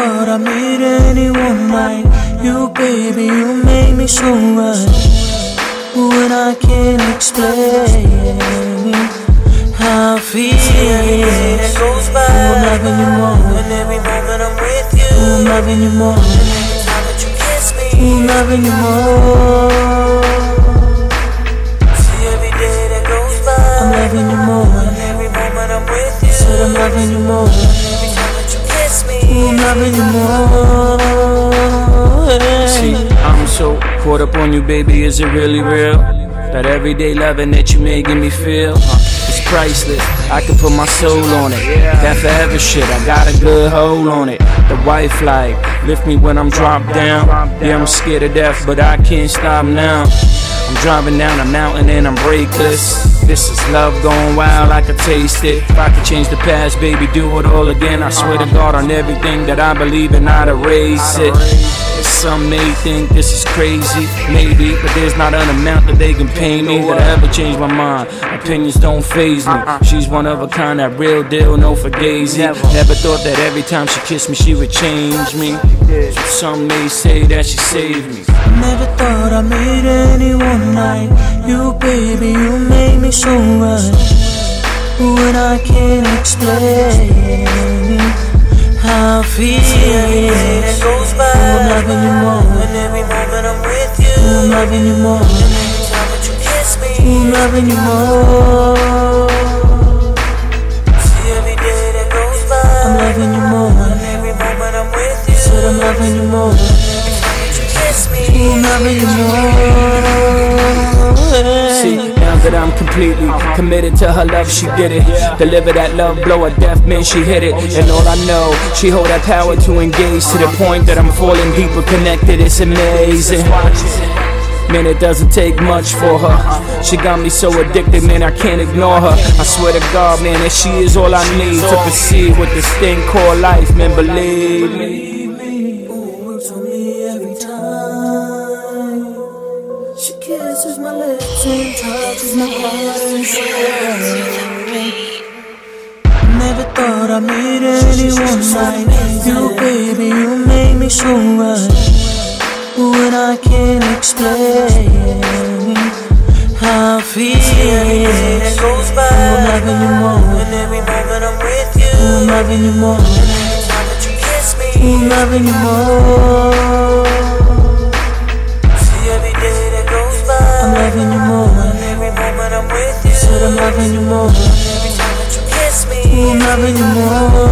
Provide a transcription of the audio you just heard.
thought I'd meet anyone like you, baby. You made me so right. When I can't explain how I feel. That goes by. I'm loving you more. And every moment I'm with you. I'm loving you more. Every time that you kiss me. I'm loving you more. I'm loving you more. See, I'm so caught up on you, baby. Is it really real? That everyday loving that you making me feel? It's priceless. I can put my soul on it. That forever shit, I got a good hold on it. The wife life, lift me when I'm dropped down. Yeah, I'm scared of death, but I can't stop now. I'm driving down a mountain and I'm breakless. This is love going wild, I could taste it. If I could change the past, baby, do it all again. I swear to God on everything that I believe in, I'd erase it. Some may think this is crazy, maybe, but there's not an amount that they can pay me that'll ever change my mind. Opinions don't faze me. She's one of a kind, that real deal, no fugazi. Never thought that every time she kissed me, she would change me. Some may say that she saved me. Never thought I'd meet anyone like you, baby. You made me so right. When I can't explain how I feel. Loving you more. Every time that you kiss me. I'm loving you more. See every day that goes by. I'm loving you more. And every moment I'm with you. Said I'm loving you more. Every time that you kiss me. I'm loving you more. See, now that I'm completely committed to her love, she did it. Deliver that love blow of deaf man, she hit it. And all I know, she hold that power to engage to the point that I'm falling deeper connected. It's amazing. Man, it doesn't take much for her. She got me so addicted, man, I can't ignore her. I swear to God, man, that she is all I need to proceed with this thing called life, man, believe me. She kisses my lips and touches my heart. Never thought I'd meet anyone like you, baby. You made me so right. When I can't explain how I feel. That goes by. I'm loving you more. And every moment I'm with you. I'm loving you more. Every time that you kiss me. I'm loving you more. See every day that goes by. I'm loving you more. And every moment I'm with you. Said I'm loving you more. Every time that you kiss me. I'm loving you more.